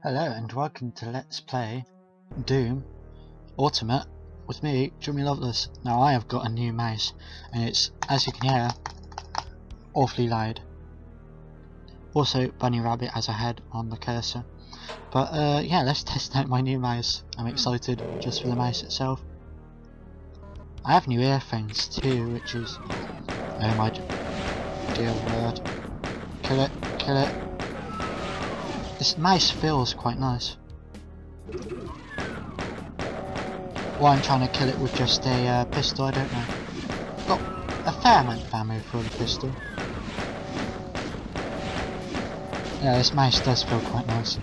Hello and welcome to Let's Play Doom Ultimate with me, Jimmy Loveless. Now I have got a new mouse and it's, as you can hear, awfully loud. Also Bunny Rabbit as a head on the cursor. But uh, yeah, let's test out my new mouse. I'm excited just for the mouse itself. I have new earphones too, which is... Oh my dear word. Kill it, kill it. This mouse feels quite nice. Why I'm trying to kill it with just a uh, pistol, I don't know. Got a fair amount of ammo for the pistol. Yeah, this mouse does feel quite nice.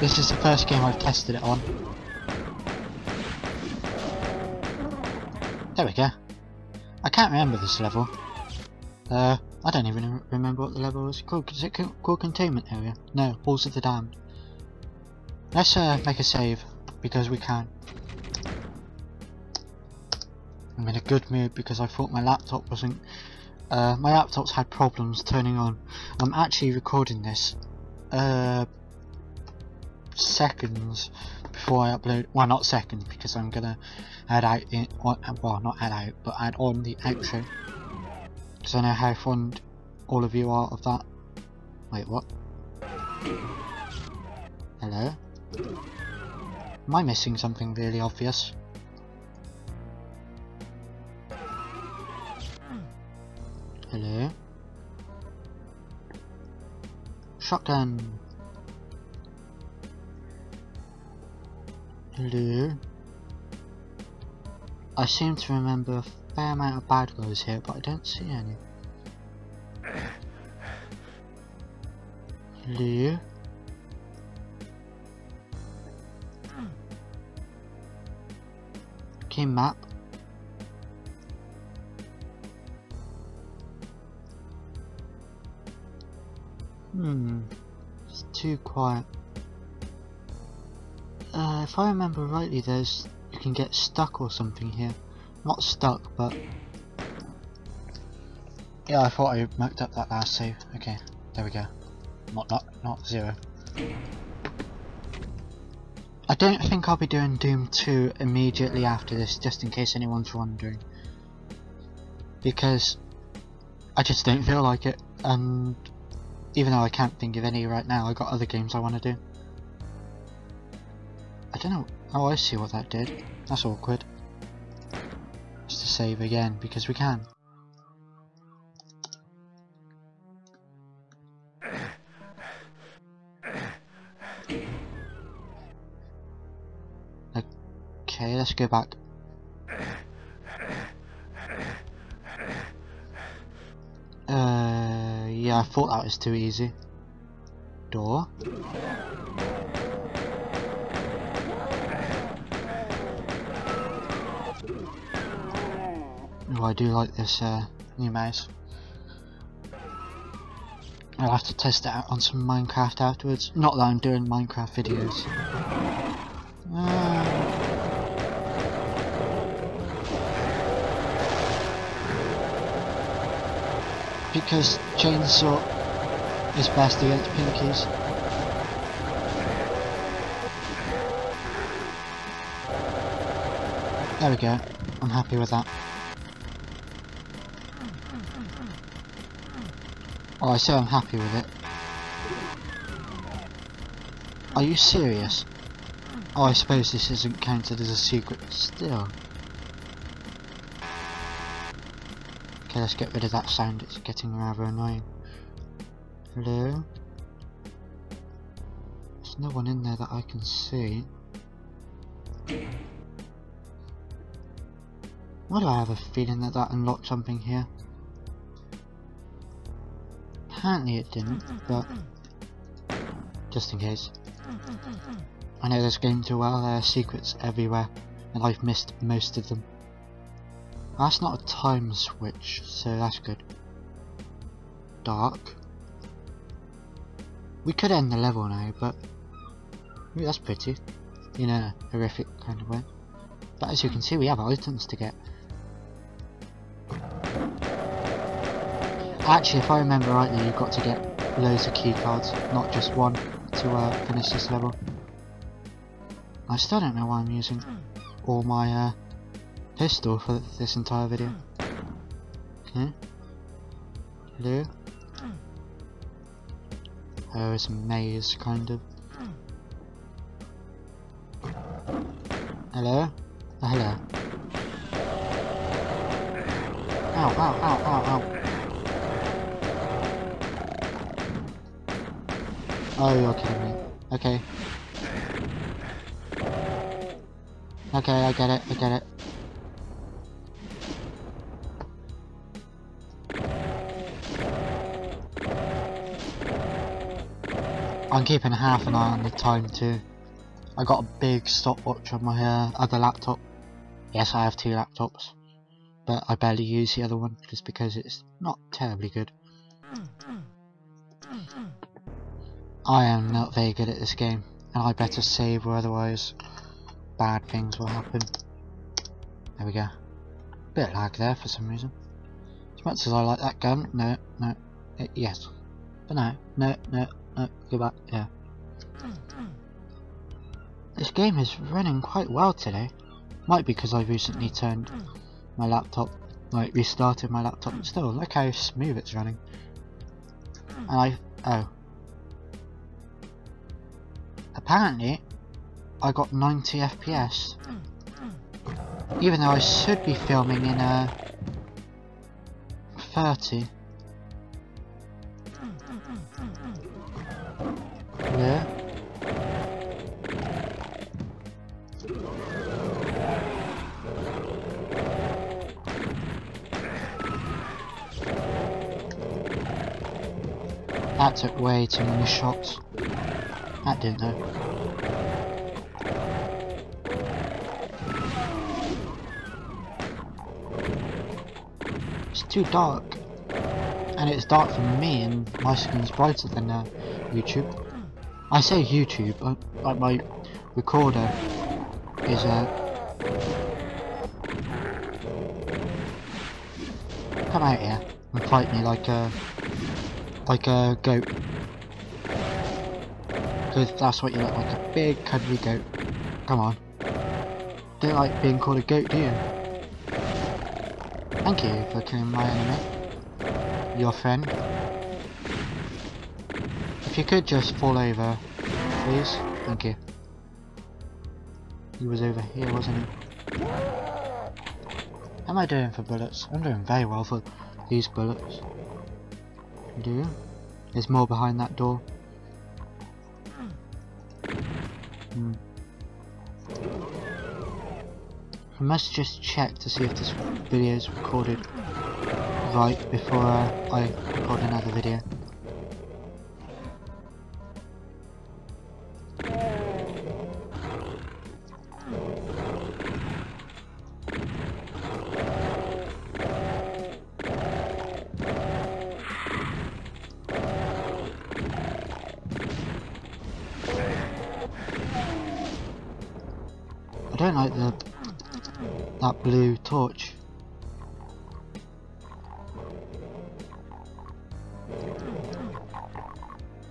This is the first game I've tested it on. There we go. I can't remember this level. Uh, I don't even remember what the level was called. Is it called Containment Area? No, Halls of the Damned. Let's uh, make a save, because we can. I'm in a good mood because I thought my laptop wasn't... Uh, my laptop's had problems turning on. I'm actually recording this uh, seconds before I upload. Well, not seconds because I'm gonna add out in. Well, not add out, but add on the outro. Because I know how fond all of you are of that. Wait, what? Hello? Am I missing something really obvious? Hello? Shotgun! Hello? I seem to remember fair amount of bad guys here, but I don't see any. Hello? Okay, map. Hmm, it's too quiet. Uh, if I remember rightly, there's you can get stuck or something here. Not stuck, but yeah, I thought I mucked up that last save. Okay, there we go. Not not not zero. I don't think I'll be doing Doom 2 immediately after this, just in case anyone's wondering. Because I just don't feel like it, and even though I can't think of any right now, I got other games I want to do. I don't know. Oh, I see what that did. That's awkward. Save again, because we can. Okay, let's go back. Uh, yeah, I thought that was too easy. Door. I do like this uh, new mouse. I'll have to test it out on some Minecraft afterwards. Not that I'm doing Minecraft videos. Uh, because chainsaw is best against pinkies. There we go, I'm happy with that. Oh, I say I'm happy with it. Are you serious? Oh, I suppose this isn't counted as a secret still. Okay, let's get rid of that sound, it's getting rather annoying. Hello? There's no one in there that I can see. Why do I have a feeling that that unlocked something here? Apparently it didn't, but just in case. I know this game too well, there are secrets everywhere, and I've missed most of them. That's not a time switch, so that's good. Dark. We could end the level now, but that's pretty. In a horrific kind of way. But as you can see, we have items to get. Actually, if I remember rightly, you've got to get loads of key cards, not just one, to uh, finish this level. I still don't know why I'm using all my uh, pistol for this entire video. Okay. Hello? Oh, a maze, kind of. Hello? Oh, hello. Ow, ow, ow, ow, ow. Oh, you're kidding me. Okay. Okay, I get it, I get it. I'm keeping half an eye on the time too. I got a big stopwatch on my uh, other laptop. Yes, I have two laptops, but I barely use the other one just because it's not terribly good. I am not very good at this game, and I better save or otherwise bad things will happen. There we go. Bit lag there for some reason. As much as I like that gun, no, no, eh, yes. But no, no, no, no, go back, yeah. This game is running quite well today. Might be because I recently turned my laptop, like restarted my laptop, but still, look how smooth it's running. And I, oh. Apparently, I got 90 FPS. Even though I should be filming in a 30. Yeah. That took way too many shots. That didn't though. It's too dark. And it's dark for me and my screen's brighter than uh, YouTube. I say YouTube, uh, like my recorder is uh Come out here and fight me like a like a goat. Because that's what you look like, a big cuddly goat. Come on. Don't like being called a goat, do you? Thank you for killing my enemy. Your friend. If you could just fall over, please. Thank you. He was over here, wasn't he? How am I doing for bullets? I'm doing very well for these bullets. Do you? There's more behind that door. Hmm. I must just check to see if this video is recorded right before uh, I record another video. Don't like the that blue torch.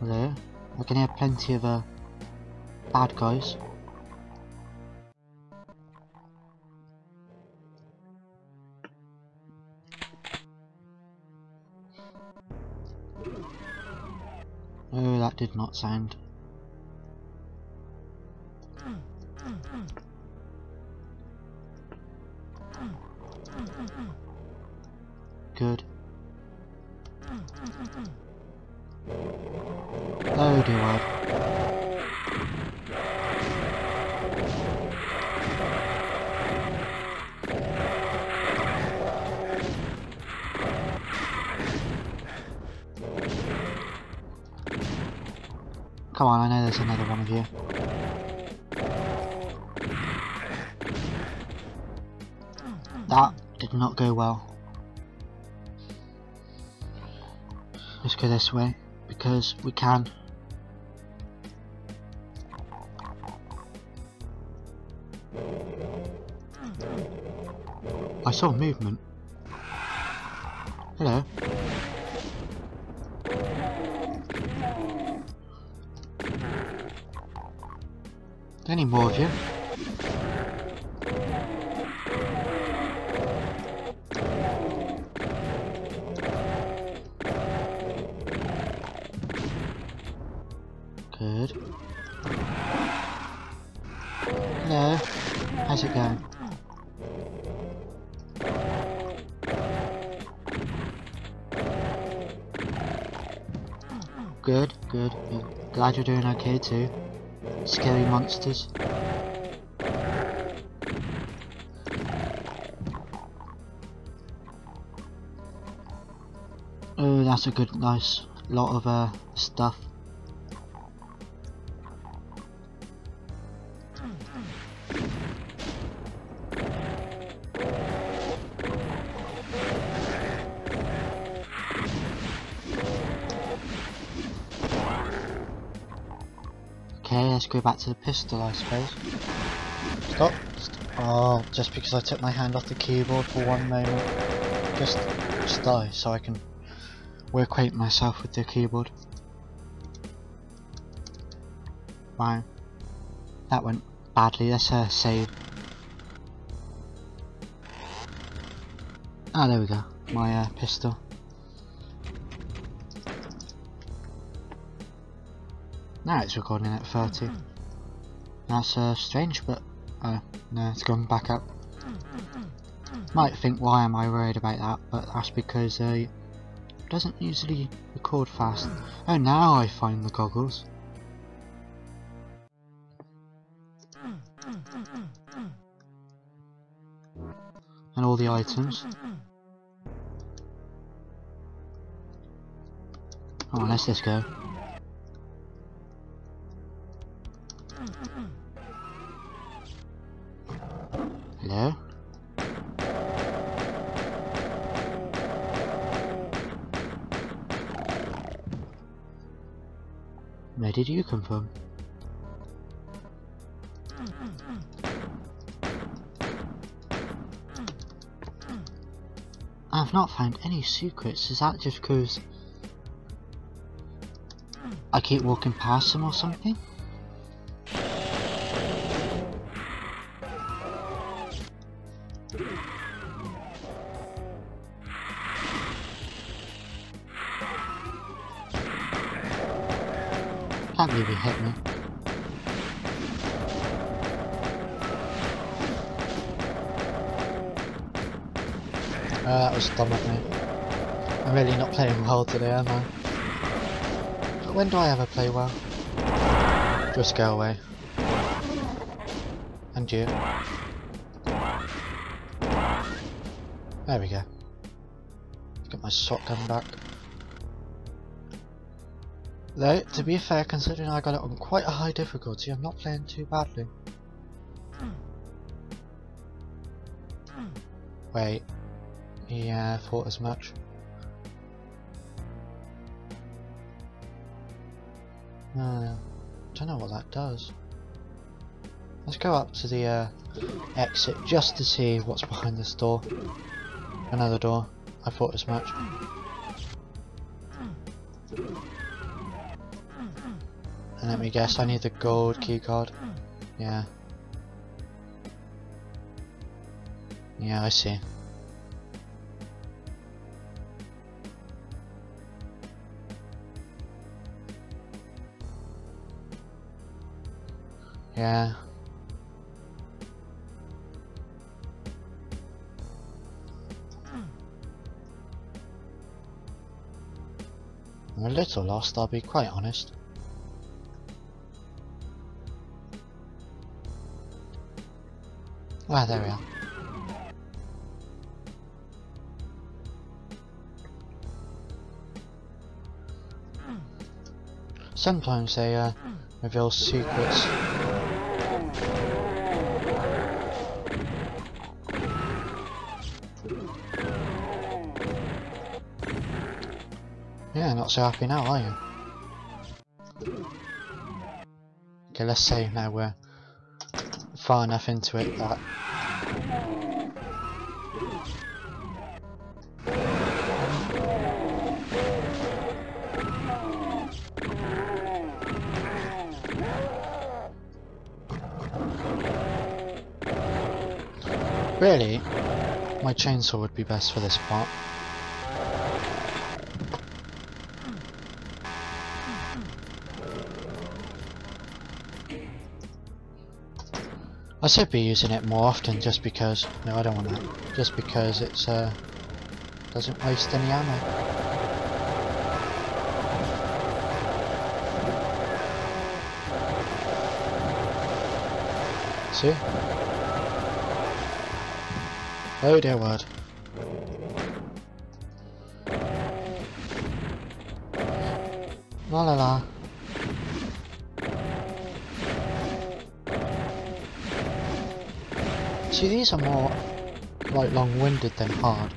Hello? I can hear plenty of uh, bad guys. Oh, that did not sound. Come on, I know there's another one of you. That did not go well. Let's go this way, because we can. I saw movement. Hello. Any more of you? Good. Hello. How's it going? Good, good, good. Glad you're doing okay too. Scary monsters. Oh, that's a good, nice lot of uh, stuff. Go back to the pistol, I suppose. Stop. Oh, just because I took my hand off the keyboard for one moment. Just, just die so I can reacquaint myself with the keyboard. Wow. That went badly. Let's uh, save. Ah, there we go. My uh, pistol. Now it's recording at 30. That's uh, strange, but uh, no, it's gone back up. Might think why am I worried about that, but that's because uh, it doesn't usually record fast. Oh, now I find the goggles. And all the items. Oh, let's just go. Did you come from? I've not found any secrets, is that just because I keep walking past them or something? Hit me. Uh, that was dumb of me. I'm really not playing well today, am I? But when do I ever play well? Just go away. And you. There we go. Get my shotgun back. Though, to be fair, considering I got it on quite a high difficulty, I'm not playing too badly. Wait. Yeah, I thought as much. Uh, don't know what that does. Let's go up to the uh, exit just to see what's behind this door. Another door. I thought as much. Let me guess, I need the gold keycard. Yeah. Yeah, I see. Yeah. I'm a little lost, I'll be quite honest. Ah, there we are. Sometimes they uh, reveal secrets. Yeah, not so happy now, are you? Okay, let's say now we're far enough into it that Really, my chainsaw would be best for this part. I should be using it more often just because, no I don't want that, just because it's uh, doesn't waste any ammo. See? Oh dear word. La la la. See, these are more like long-winded than hard.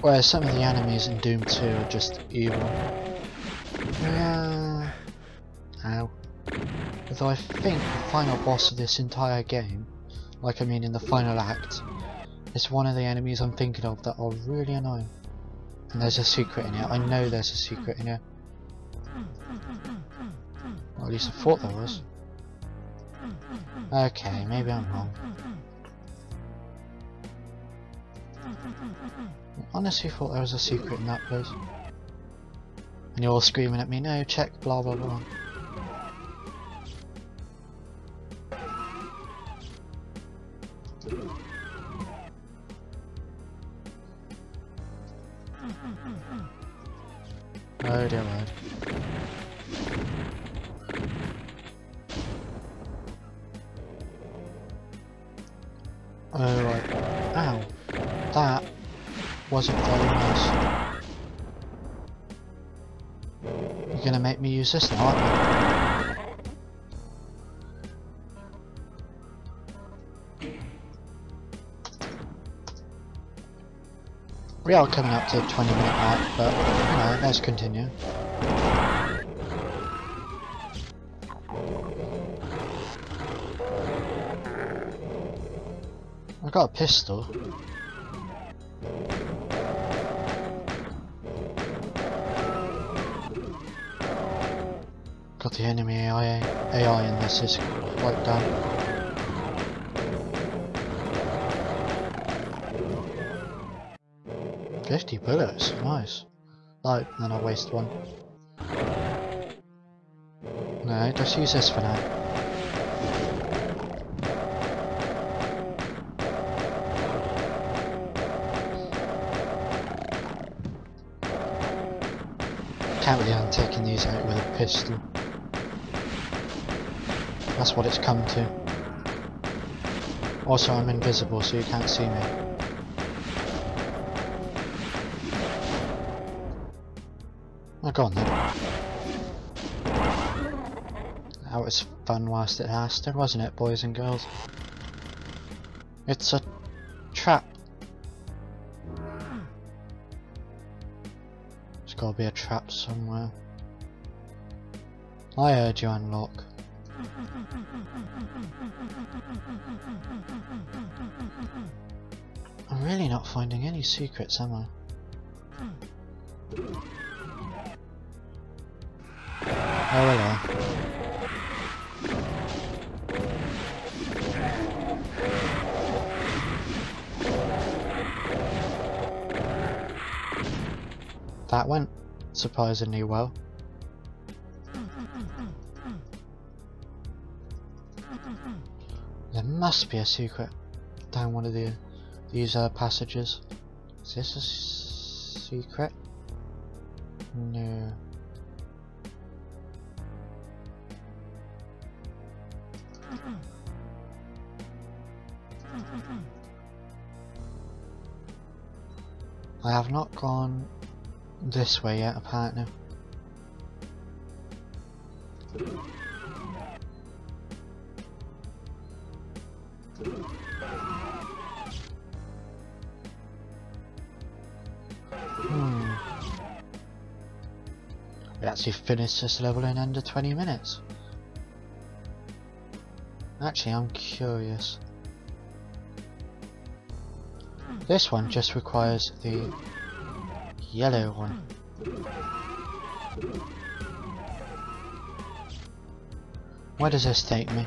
Whereas some of the enemies in Doom 2 are just evil. Yeah. Ow. Although I think the final boss of this entire game, like I mean in the final act, is one of the enemies I'm thinking of that are really annoying. And there's a secret in here. I know there's a secret in here. At least I thought there was. Okay, maybe I'm wrong. I honestly thought there was a secret in that place. And you're all screaming at me, no, check, blah blah blah. Oh dear use this aren't? We are coming up to the 20 minute mark, but you know, let's continue. I got a pistol. The enemy AI, AI in this is quite down. Fifty bullets, nice. Oh, then I waste one. No, just use this for now. Can't believe I'm taking these out with a pistol. That's what it's come to. Also, I'm invisible, so you can't see me. Oh, go on then. That was fun whilst it lasted, wasn't it, boys and girls? It's a trap. There's gotta be a trap somewhere. I heard you unlock. I'm really not finding any secrets, am I? Oh. That went surprisingly well. Must be a secret down one of the these uh, passages. Is this a secret? No. I have not gone this way yet, apparently. Hmm. We actually finished this level in under 20 minutes. Actually, I'm curious. This one just requires the yellow one. Where does this take me?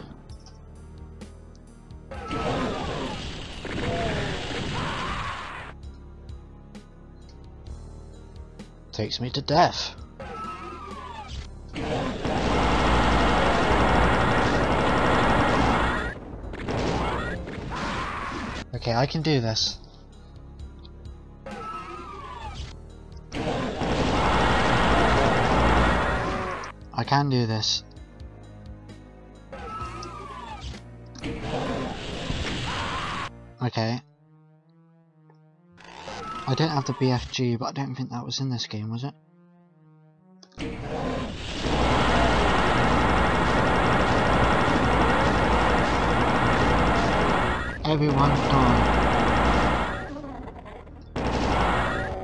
Takes me to death. Okay, I can do this. I can do this. Okay. I don't have the BFG, but I don't think that was in this game, was it? Everyone die.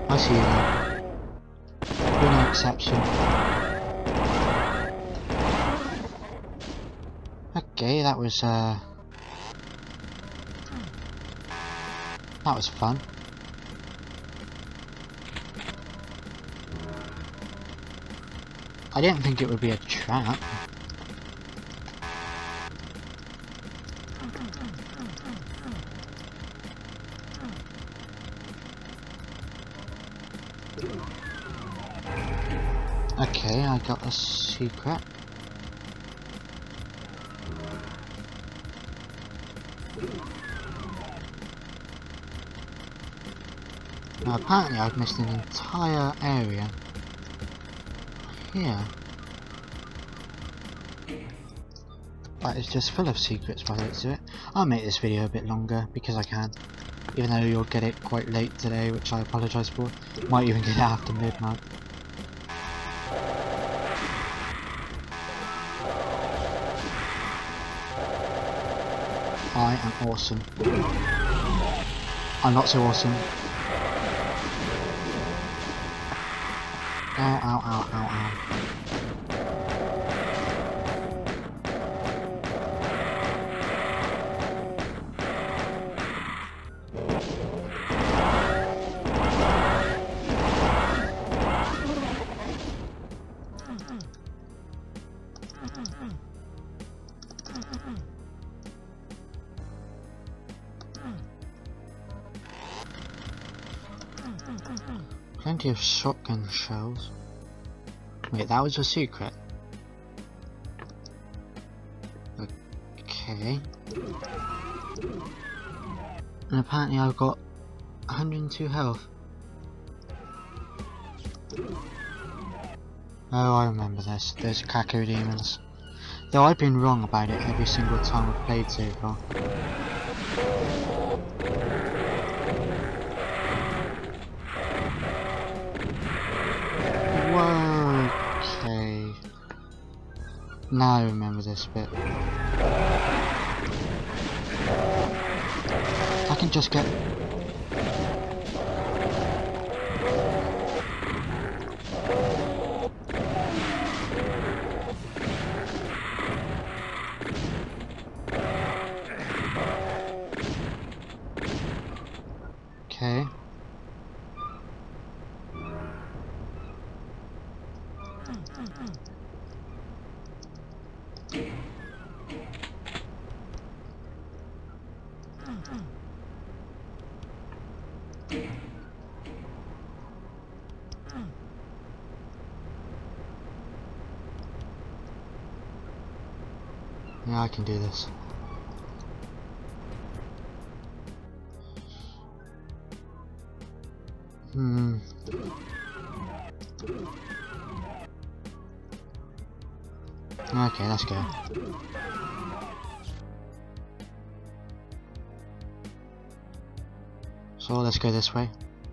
I see that. You're no exception. Okay, that was uh that was fun. I didn't think it would be a trap. Okay, I got a secret. Now apparently I've missed an entire area here. But it's just full of secrets by the looks of it. I'll make this video a bit longer because I can. Even though you'll get it quite late today, which I apologise for. Might even get it after midnight. I am awesome. I'm not so awesome. Ow, ow, ow, ow, ow. Plenty of shotgun shells. Wait, that was a secret. Okay. And apparently I've got 102 health. Oh, I remember this. Those Cacodemons. Though I've been wrong about it every single time I've played so far. Now I remember this bit. I can just get... Okay. Yeah, I can do this. Hmm. Okay, let's go. So let's go this way.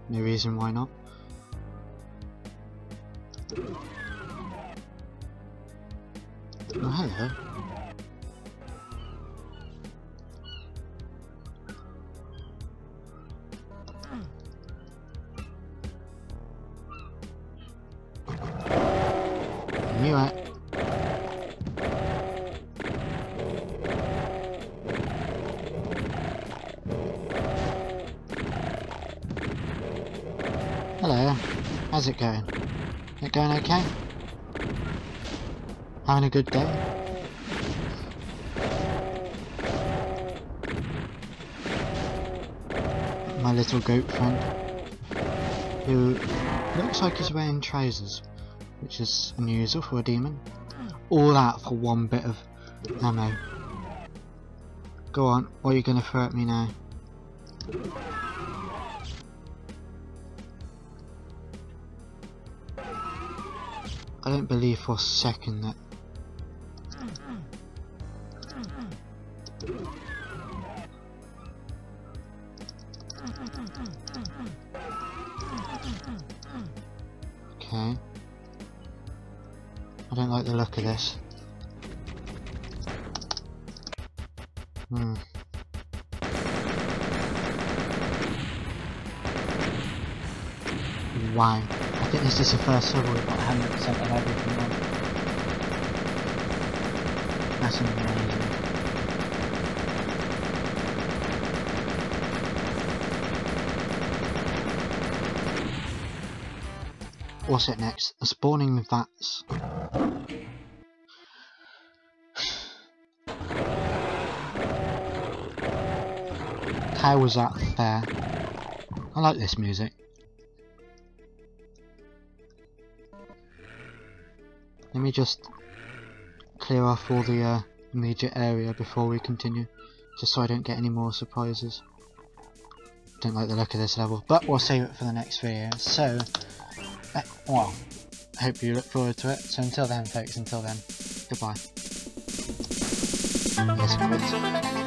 No reason why not. How's it going? It going okay? Having a good day? My little goat friend, who Looks like he's wearing trousers, which is unusual for a demon. All that for one bit of ammo. Go on, what are you going to throw at me now? I don't believe for a second that Okay. I don't like the look of this. Hmm. Wow. This is the first level we've got 100% of everything on. That's amazing. What's it next? The spawning vats. How was that fair? I like this music. Let me just clear off all the uh, immediate area before we continue, just so I don't get any more surprises. Don't like the look of this level, but we'll save it for the next video. So, uh, well, I hope you look forward to it. So until then, folks, until then, goodbye. Yes,